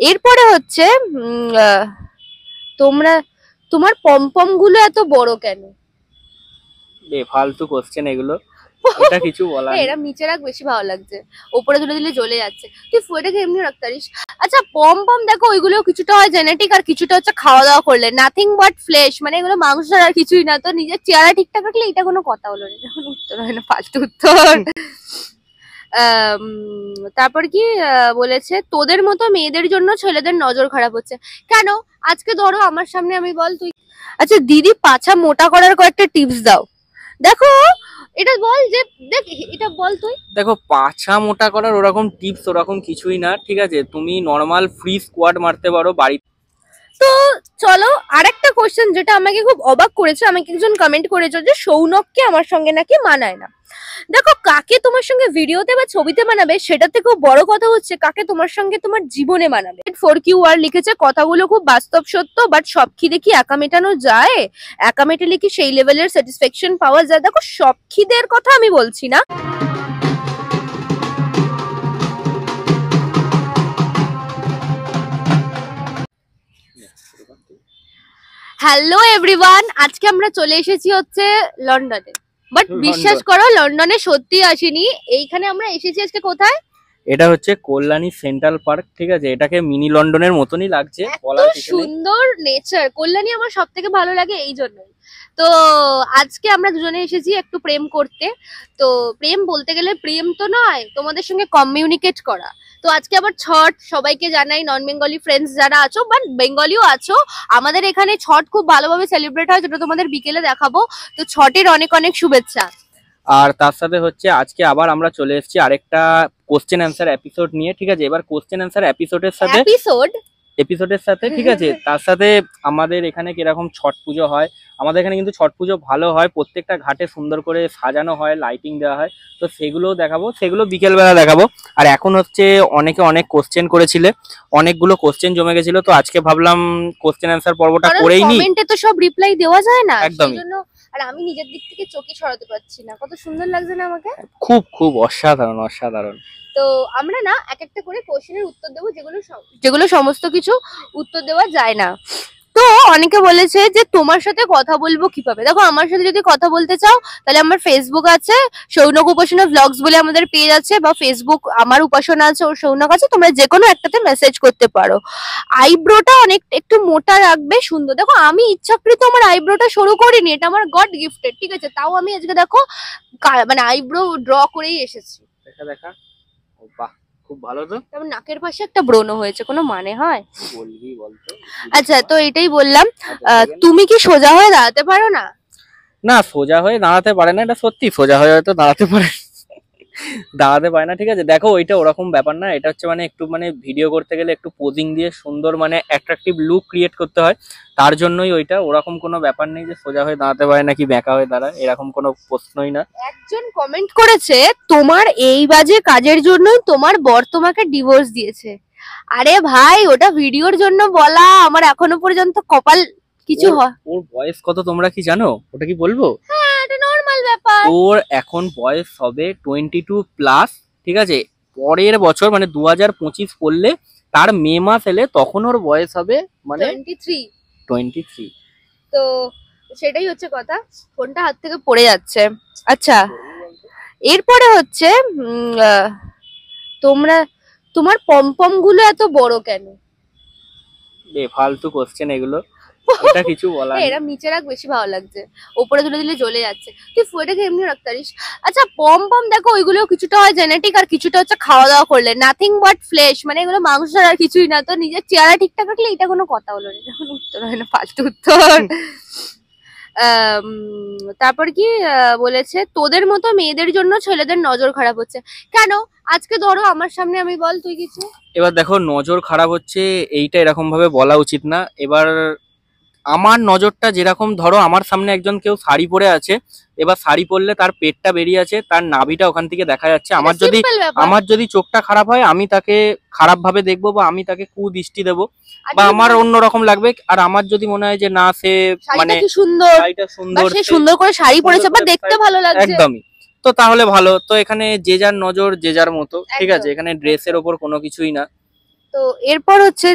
এরপরে হচ্ছে তোমরা তোমার পমপমগুলো এত বড় কেন? বে ফালতু কোশ্চেন এগুলো। এটা কিছু নেই। এরা নিচে রাখ বেশি ভালো লাগছে। ওপরে তুলে দিলে জ্বলে যাচ্ছে। তুই ফুয়েটাকে এমনি রাখতে পারিস আচ্ছা পম পম দেখো ওইগুলো কিছুটা হয় জেনেটিক আর কিছুটা হচ্ছে খাওয়া দাওয়া করলে। নাথিং বাট ফ্লেশ মানে এগুলো মাংস আর কিছুই না। তো নিজের চেহারা ঠিকঠাক রাখলে এটা কোনো কথা হলো না। উত্তর হয় না ফালতু উত্তর। তারপর কি বলেছে, তোদের মতো মেয়েদের জন্য ছেলেদের নজর খারাপ হচ্ছে। কেন? আজকে ধরো আমার সামনে আমি বল তুই। আচ্ছা দিদি পাছা মোটা করার কয়েকটা টিপস দাও। দেখো, এটা বল যে, দেখ, এটা বল তুই। দেখো, পাছা মোটা করার ওরকম টিপস ওরকম কিছুই না, ঠিক আছে? তুমি নর্মাল ফ্রি স্কোয়াড মারতে পারো, বাড়িতে তো চলো আরেকটা কোশ্চেন যেটা আমাকে খুব অবাক করেছে, আমাকে একজন কমেন্ট করেছে যে সৌনককে আমার সঙ্গে নাকি মানায় না। দেখো, কাকে তোমার সঙ্গে ভিডিওতে বা ছবিতে মানাবে সেটা থেকেও বড় কথা হচ্ছে কাকে তোমার সঙ্গে তোমার জীবনে মানাবে। ফোর কিউ আর লিখেছে, কথাগুলো খুব বাস্তব সত্য বাট সব খিদে কি একা মেটানো যায়? একা মেটালে কি সেই লেভেলের স্যাটিসফ্যাকশন পাওয়া যায়? দেখো সব খিদের কথা আমি বলছি না। হ্যালো এভরিওয়ান আজকে আমরা চলে এসেছি হচ্ছে লন্ডনে বাট বিশ্বাস করো লন্ডনে সত্যি আসিনি। এইখানে আমরা এসেছি আজকে কোথায়? এটা হচ্ছে কল্যাণী সেন্ট্রাল পার্ক ঠিক আছে? এটাকে মিনি লন্ডনের মতনই লাগছে সুন্দর নেচার কল্যাণী আমার সব থেকে ভালো লাগে এই জন্যই। তো আজকে আমরা দুজনে এসেছি একটু প্রেম করতে। তো প্রেম বলতে গেলে প্রেম তো নয় তোমাদের সঙ্গে কমিউনিকেট করা। তো আজকে আবার ছট সবাইকে জানাই নন বেঙ্গলি ফ্রেন্ডস যারা আছো বা বেঙ্গলিও আছো আমাদের এখানে ছট খুব ভালোভাবে সেলিব্রেট হয় যেটা তোমাদের বিকেলে দেখাবো। তো ছটের অনেক অনেক শুভেচ্ছা। আর তার সাথে হচ্ছে আজকে আবার আমরা চলে এসেছি আরেকটা কোশ্চেন অ্যান্সার এপিসোড নিয়ে ঠিক আছে? এবার কোশ্চেন অ্যান্সার এপিসোডের সাথে এপিসোড এপিসোডের সাথে ঠিক আছে? তার সাথে আমাদের এখানে কীরকম ছট পুজো হয় আমাদের এখানে কিন্তু ছট পুজো ভালো হয় প্রত্যেকটা ঘাটে সুন্দর করে সাজানো হয় লাইটিং দেওয়া হয়। তো সেগুলোও দেখাবো সেগুলো বিকেলবেলা দেখাবো। আর এখন হচ্ছে অনেকে অনেক কোশ্চেন করেছিলে অনেকগুলো কোশ্চেন জমে গেছিল তো আজকে ভাবলাম কোশ্চেন অ্যান্সার পর্বটা করেই নি কমেন্টে তো সব রিপ্লাই দেওয়া যায় না একদমই। আর আমি নিজের দিক থেকে চোখে ছড়াতে পারছি না। কত সুন্দর লাগছে না আমাকে? খুব খুব অসাধারণ অসাধারণ। তো আমরা না এক একটা করে কোশ্চেনের উত্তর দেবো যেগুলো যেগুলো সমস্ত কিছু উত্তর দেওয়া যায় না। তো অনেকে বলেছে যে তোমার সাথে কথা বলব কীভাবে? দেখো, আমার সাথে যদি কথা বলতে চাও, তাহলে আমার ফেসবুক আছে, সৌনক উপাসনা ব্লগস বলে আমাদের পেজ আছে, বা ফেসবুক আমার উপাসনা আছে, ওর সৌনক আছে, তোমরা যে কোনো একটাতে মেসেজ করতে পারো। আইব্রোটা অনেক, একটু মোটা রাখবে, সুন্দর। দেখো, আমি ইচ্ছাকৃত আমার আইব্রোটা শুরু করিনি, এটা আমার গড গিফটেড ঠিক আছে? তাও আমি আজকে দেখো মানে আইব্রো ড্র করেই এসেছি। দেখা দেখা। খুব ভালো তো। তবে নাকের পাশে একটা ব্রণ হয়েছে কোনো মানে হয়? বলবি বলতো? আচ্ছা তো এটাই বললাম। আচ্ছা, আহ, তুমি কি সোজা হয়ে দাঁড়াতে পারো না? না সোজা হয়ে দাঁড়াতে পারে না এটা সত্যি। সোজা হয়ে হয়তো দাঁড়াতে পারে। দাঁড়াতে পারে না ঠিক আছে? দেখো ওইটা ওরকম ব্যাপার না এটা হচ্ছে মানে একটু মানে ভিডিও করতে গেলে একটু পোজিং দিয়ে সুন্দর মানে অ্যাট্রাকটিভ লুক ক্রিয়েট করতে হয়। তার জন্যই ওইটা ওরকম কোনো ব্যাপার নেই যে সোজা হয়ে দাঁড়াতে পারে নাকি বেঁকা হয়ে দাঁড়ায় এরকম কোনো প্রশ্নই না। একজন কমেন্ট করেছে তোমার এই বাজে কাজের জন্যই তোমার বর তোমাকে ডিভোর্স দিয়েছে। আরে ভাই ওটা ভিডিওর জন্য বলা আমার এখনও পর্যন্ত কপাল কিছু হয় ওর বয়স কত তোমরা কি জানো? ওটা কি বলব? হ্যাঁ নর্মাল ব্যাপার। ওর এখন বয়স হবে টোয়েন্টি টু প্লাস ঠিক আছে? পরের বছর মানে দু হাজার পঁচিশ পড়লে তার মে মাস এলে তখন ওর বয়স হবে মানে টোয়েন্টি থ্রি টোয়েন্টি থ্রি তো সেটাই হচ্ছে কথা ফোনটা হাত থেকে পড়ে যাচ্ছে। আচ্ছা এরপরে হচ্ছে তোমরা তোমার পমপমগুলো এত বড় কেন? বে ফালতু কোশ্চেন এগুলো। এটা কিছু নিচে রাখ বেশি ভালো লাগছে। তুলে দিলে জ্বলে যাচ্ছে। তুই ফুয়েটাকে এমনি রাখতে পারিস আচ্ছা পম পম দেখো ওইগুলো কিছুটা হয় জেনেটিক আর কিছুটা হচ্ছে খাওয়া দাওয়া করলে। নাথিং বাট ফ্লেশ মানে এগুলো মাংস আর কিছুই না। তো নিজের চেহারা ঠিকঠাক রাখলে এটা কোনো কথা হলো না। এটা কোনো উত্তর হয় না উত্তর। তারপর কি বলেছে তোদের মতো মেয়েদের জন্য ছেলেদের নজর খারাপ হচ্ছে। কেন? আজকে ধরো আমার সামনে আমি বল তুই কিছু? এবার দেখো নজর খারাপ হচ্ছে এইটা এরকম ভাবে বলা উচিত না। এবার আমার নজরটা যেরকম ধরো আমার সামনে একজন কেউ শাড়ি পরে আছে এবার শাড়ি পরলে তার পেটটা বেরিয়ে আছে তার নাভিটা ওখান থেকে দেখা যাচ্ছে। আমার যদি আমার যদি চোখটা খারাপ হয় আমি তাকে খারাপ ভাবে দেখব বা আমি তাকে কুদৃষ্টি দেবো বা যদি আমার অন্যরকম লাগবে। আর আমার যদি মনে হয় যে না সে মানে সুন্দর সুন্দর করে শাড়ি পরেছে বা দেখতে ভালো লাগছে। একদমই। তো তাহলে ভালো তো এখানে যে যার নজর যে যার মতো ঠিক আছে? এখানে ড্রেসের ওপর কোনো কিছুই না। তো এরপর হচ্ছে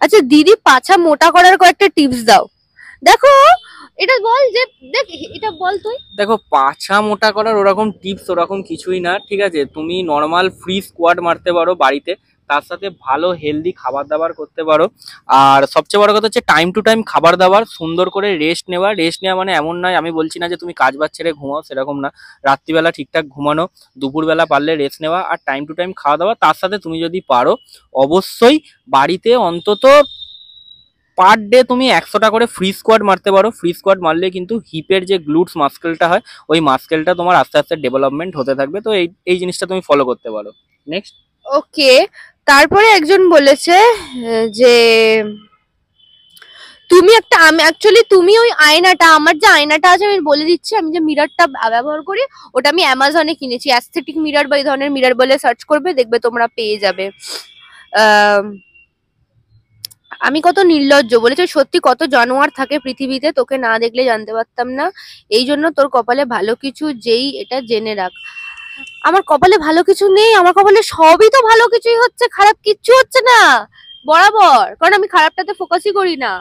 আচ্ছা দিদি পাছা মোটা করার কয়েকটা টিপস দাও। দেখো, এটা বল যে, দেখ, এটা বল তুই। দেখো, পাছা মোটা করার ওরকম টিপস ওরকম কিছুই না, ঠিক আছে? তুমি নর্মাল ফ্রি স্কোয়াড মারতে পারো বাড়িতে। তার সাথে ভালো হেলদি খাবার দাবার করতে পারো। আর সবচেয়ে বড় কথা হচ্ছে টাইম টু টাইম খাবার দাবার সুন্দর করে রেস্ট নেওয়া। রেস্ট নেওয়া মানে এমন নয়, আমি বলছি না যে তুমি কাজ বাজ ছেড়ে ঘুমাও, সেরকম না। রাত্রিবেলা ঠিকঠাক ঘুমানো, দুপুরবেলা পারলে রেস্ট নেওয়া আর টাইম টু টাইম খাওয়া দাওয়া তার সাথে তুমি যদি পারো, অবশ্যই বাড়িতে অন্তত পার ডে তুমি একশোটা করে ফ্রি স্কোয়াড মারতে পারো। ফ্রি স্কোয়াড মারলে কিন্তু হিপের যে গ্লুটস মাস্কেলটা হয়, ওই মাস্কেলটা তোমার আস্তে আস্তে ডেভেলপমেন্ট হতে থাকবে। তো এই এই জিনিসটা তুমি ফলো করতে পারো। নেক্সট ওকে তারপরে একজন বলেছে যে তুমি একটা আমি অ্যাকচুয়ালি তুমি ওই আয়নাটা আমার যে আয়নাটা আছে আমি বলে দিচ্ছি আমি যে মিররটা ব্যবহার করি ওটা আমি অ্যামাজনে কিনেছি। অ্যাস্থেটিক মিরর বা এই ধরনের মিরর বলে সার্চ করবে দেখবে তোমরা পেয়ে যাবে। আম, কত নির্লজ্জ বলেছে সত্যি কত জানোয়ার থাকে পৃথিবীতে তোকে না দেখলে জানতে পারতাম না। এই জন্য তোর কপালে ভালো কিছু যেই এটা জেনে রাখ। আমার কপালে ভালো কিছু নেই, আমার কপালে সবই তো ভালো কিছুই হচ্ছে, খারাপ কিচ্ছু হচ্ছে না। বরাবর, কারণ আমি খারাপটাতে ফোকাসই করি না।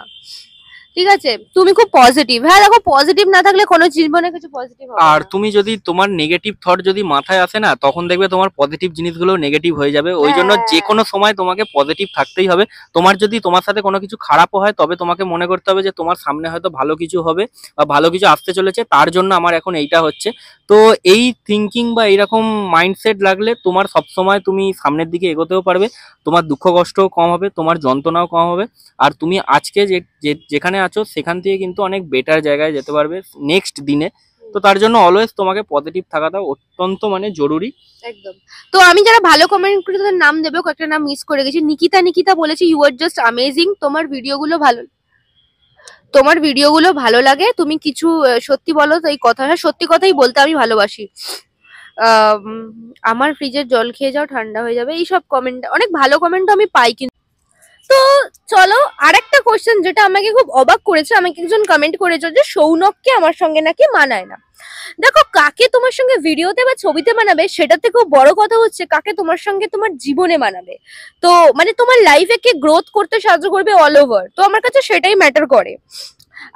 ঠিক আছে? তুমি খুব পজিটিভ হ্যাঁ দেখো পজিটিভ না থাকলে কোনো জীবনে কিছু পজিটিভ হবে আর। তুমি যদি তোমার নেগেটিভ থট যদি মাথায় আসে না তখন দেখবে তোমার পজিটিভ জিনিসগুলো নেগেটিভ হয়ে যাবে। ওই জন্য হ্যাঁ। যে কোনো সময় তোমাকে পজিটিভ থাকতেই হবে। তোমার যদি তোমার সাথে কোনো কিছু খারাপও হয় তবে তোমাকে মনে করতে হবে যে তোমার সামনে হয়তো ভালো কিছু হবে বা ভালো কিছু আসতে চলেছে। তার জন্য আমার এখন এইটা হচ্ছে। তো এই থিঙ্কিং বা এইরকম মাইন্ডসেট লাগলে তোমার সবসময় তুমি সামনের দিকে এগোতেও পারবে। তোমার দুঃখ কষ্টও কম হবে তোমার যন্ত্রণাও কম হবে। আর তুমি আজকে যে যে- যেখানে আছো সেখান থেকে কিন্তু অনেক বেটার জায়গায় যেতে পারবে নেক্সট দিনে। তো তার জন্য অলওয়েজ তোমাকে পজিটিভ থাকাটা অত্যন্ত মানে জরুরি। একদম। তো আমি যারা ভালো কমেন্ট করে তাদের নাম দেবো কয়েকটা নাম মিস করে গেছি। নিকিতা নিকিতা বলেছে ইউ আর জাস্ট অ্যামেজিং তোমার ভিডিওগুলো ভালো তোমার ভিডিওগুলো ভালো লাগে তুমি কিছু সত্যি বলো তো এই কথা সত্যি কথাই বলতে আমি ভালোবাসি। আম, আমার ফ্রিজের জল খেয়ে যাও ঠান্ডা হয়ে যাবে এইসব কমেন্ট অনেক ভালো কমেন্ট আমি পাই কিন্তু। তো চলো, আরেকটা কোশ্চেন যেটা আমাকে খুব অবাক করেছে, আমাকে একজন কমেন্ট করেছে যে সৌনককে আমার সঙ্গে নাকি মানায় না। দেখো, কাকে তোমার সঙ্গে ভিডিওতে বা ছবিতে মানাবে সেটা থেকেও বড় কথা হচ্ছে কাকে তোমার সঙ্গে তোমার জীবনে মানাবে। তো মানে তোমার লাইফে কে গ্রোথ করতে সাহায্য করবে অল ওভার তো আমার কাছে সেটাই ম্যাটার করে।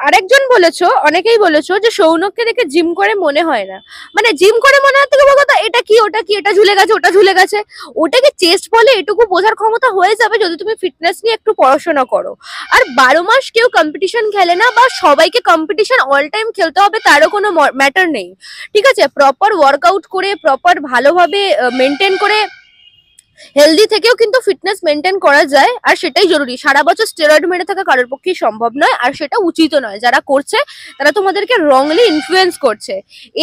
আরেকজন বলেছ, অনেকেই বলেছ যে সৌনককে দেখে জিম করে মনে হয় না। মানে জিম করে মনে হয় থেকে কথা এটা কি, ওটা কি, এটা ঝুলে গেছে, ওটা ঝুলে গেছে। ওটাকে চেস্ট বলে এটুকু বোঝার ক্ষমতা হয়ে যাবে যদি তুমি ফিটনেস নিয়ে একটু পড়াশোনা করো। আর বারো মাস কেউ কম্পিটিশন খেলে না বা সবাইকে কম্পিটিশন অল টাইম খেলতে হবে তারও কোনো ম্যাটার নেই। ঠিক আছে? প্রপার ওয়ার্কআউট করে প্রপার ভালোভাবে মেনটেন করে হেলদি থেকেও কিন্তু ফিটনেস মেনটেন করা যায়, আর সেটাই জরুরি। সারা বছর স্টেরয়েড মেরে থাকা কারোর পক্ষেই সম্ভব নয়, আর সেটা উচিত নয়। যারা করছে, তারা তোমাদেরকে রংলি ইনফ্লুয়েন্স করছে।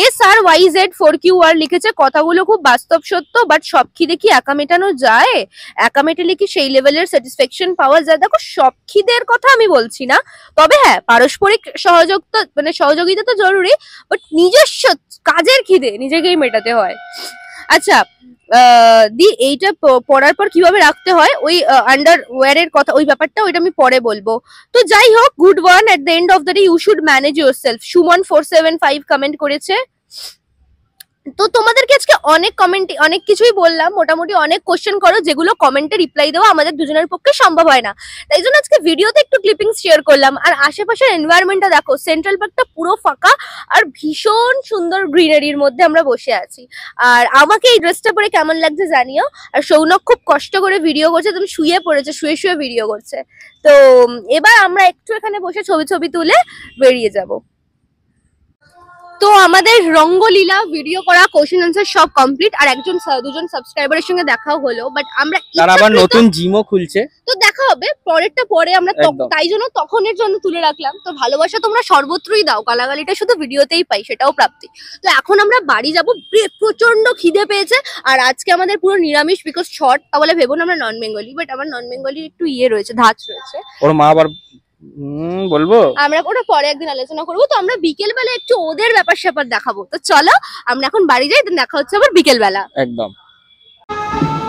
S R Y Z four Q R লিখেছে, কথাগুলো খুব বাস্তব সত্য বাট সব খিদে কি একা মেটানো যায়? একা মেটালে কি সেই লেভেলের স্যাটিসফ্যাকশন পাওয়া যায়? দেখো সব খিদের কথা আমি বলছি না। তবে হ্যাঁ পারস্পরিক সহযোগিতা মানে সহযোগিতা তো জরুরি বাট নিজস্ব কাজের খিদে নিজেকেই মেটাতে হয়। আচ্ছা দি, এইটা পড়ার পর কীভাবে রাখতে হয়? ওই আন্ডার ওয়ারের কথা, ওই ব্যাপারটা ওইটা আমি পরে বলব। তো যাই হোক good one at the end of the day you should manage yourself Suman four seven five comment করেছে। তো তোমাদেরকে আজকে অনেক কমেন্ট অনেক কিছুই বললাম। মোটামুটি অনেক কোশ্চেন করো, যেগুলো কমেন্টে রিপ্লাই দেওয়া আমাদের দুজনের পক্ষে সম্ভব হয় না। তাই জন্য আজকে ভিডিওতে একটু ক্লিপিংস শেয়ার করলাম। আর আশেপাশের এনভায়রনমেন্টটা দেখো সেন্ট্রাল পার্কটা পুরো ফাঁকা আর ভীষণ সুন্দর গ্রিনারির মধ্যে আমরা বসে আছি। আর আমাকে এই ড্রেসটা পরে কেমন লাগছে জানিও। আর সৌনক খুব কষ্ট করে ভিডিও করছে, তুমি শুয়ে পড়েছে, শুয়ে শুয়ে ভিডিও করছে। তো এবার আমরা একটু এখানে বসে ছবি ছবি তুলে বেরিয়ে যাব। তো আমাদের রঙ্গলীলা ভিডিও করা কোশ্চেন আনসার সব কমপ্লিট আর একজন দুজন সাবস্ক্রাইবারের সঙ্গে দেখাও হলো বাট আমরা তার আবার নতুন জিমও খুলছে। তো দেখা হবে পরেরটা পরে আমরা তাই জন্য তখনের জন্য তুলে রাখলাম। তো ভালোবাসা তোমরা সর্বত্রই দাও গালাগালিটা শুধু ভিডিওতেই পাই সেটাও প্রাপ্তি। তো এখন আমরা বাড়ি যাব প্রচণ্ড খিদে পেয়েছে আর আজকে আমাদের পুরো নিরামিষ বিকজ শর্ট তাহলে ভেবো না আমরা নন বেঙ্গলি বাট আমার নন বেঙ্গলি একটু ইয়ে রয়েছে ধাঁচ রয়েছে। ওর মা আবার বলব? আমরা ওটা পরে একদিন আলোচনা করব। তো আমরা বিকেল বেলা একটু ওদের ব্যাপার স্যাপার দেখাবো। তো চলো আমরা এখন বাড়ি যাই দেখা হচ্ছে আবার বিকেল বেলা একদম।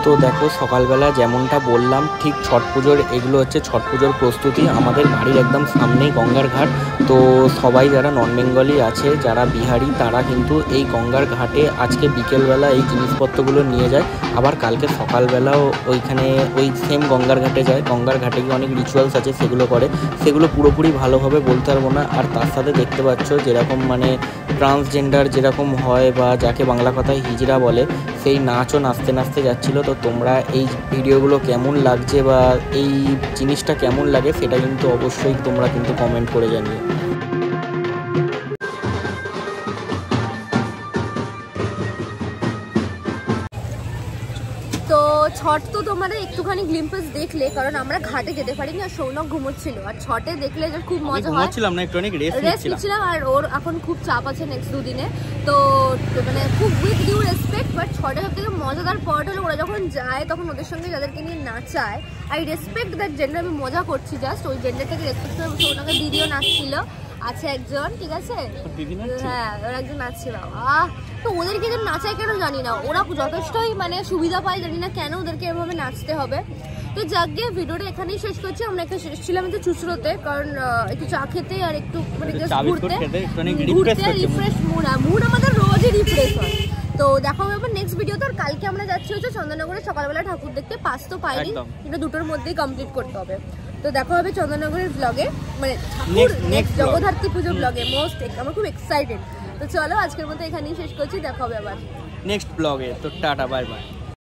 তো দেখো সকালবেলা যেমনটা বললাম, ঠিক ছট পুজোর এগুলো হচ্ছে ছট পুজোর প্রস্তুতি আমাদের বাড়ির একদম সামনেই গঙ্গার ঘাট। তো সবাই যারা নন বেঙ্গলি আছে, যারা বিহারি, তারা কিন্তু এই গঙ্গার ঘাটে আজকে বিকেলবেলা এই জিনিসপত্রগুলো নিয়ে যায়। আবার কালকে সকালবেলাও ওইখানে ওই সেম গঙ্গার ঘাটে যায়। গঙ্গার ঘাটে গিয়ে অনেক রিচুয়ালস আছে, সেগুলো করে। সেগুলো পুরোপুরি ভালোভাবে বলতে পারব না। আর তার সাথে দেখতে পাচ্ছ যেরকম মানে ট্রান্সজেন্ডার যেরকম হয় বা যাকে বাংলা কথায় হিজড়া বলে, সেই নাচও নাচতে নাচতে যাচ্ছিল। তো তোমরা এই ভিডিওগুলো কেমন লাগছে বা এই জিনিসটা কেমন লাগে সেটা কিন্তু অবশ্যই তোমরা কিন্তু কমেন্ট করে জানিও। ছট তো তোমার একটুখানি গ্লিম্পস দেখলে কারণ আমরা ঘাটে যেতে পারিনি আর সৌনক ঘুমোচ্ছিল। আর ছটে দেখলে যে খুব মজা হয়। ঘুমাচ্ছিলাম না একটু অনেক রেস্ট নিচ্ছিলাম। আর ওর এখন খুব চাপ আছে নেক্সট দুদিনে। তো মানে খুব উইথ ডিউ রেসপেক্ট বাট ছটে সব থেকে মজাদার পার্ট হলো ওরা যখন যায় তখন ওদের সঙ্গে যাদেরকে নিয়ে নাচায়। আই রেসপেক্ট দ্যাট জেন্ডার আমি মজা করছি জাস্ট ওই জেন্ডারটাকে রেসপেক্ট করে ওনাকে দিদিও নাচছিল আছে একজন ঠিক আছে? হ্যাঁ ওরা একজন নাচছে বাবা। তো ওদেরকে যে নাচায় কেন জানি না। ওরা যথেষ্টই মানে সুবিধা পায় জানি না কেন ওদেরকে এভাবে নাচতে হবে। তো যাক গিয়ে ভিডিওটা এখানেই শেষ করছি। আমরা এখানে ছিলাম একটু চুচড়োতে কারণ একটু চা খেতে আর একটু মানে ঘুরতে। একটু ঘুরতে রিফ্রেশ মুড মুড আমাদের রোজই রিফ্রেশ হয়। তো দেখা হবে আবার নেক্সট ভিডিওতে আর কালকে আমরা যাচ্ছি হচ্ছে চন্দননগরে সকালবেলা ঠাকুর দেখতে। পাস তো পাইনি। কিন্তু দুটোর মধ্যেই কমপ্লিট করতে হবে। তো দেখা হবে চন্দননগরের ব্লগে মানে ঠাকুর নেক্সট. জগদ্ধাত্রী পুজো ব্লগে মোস্ট আমার খুব এক্সাইটেড তো চলো আজকের মতো এখানেই শেষ করছি দেখা হবে আবার। নেক্সট ব্লগে তো টাটা বাই বাই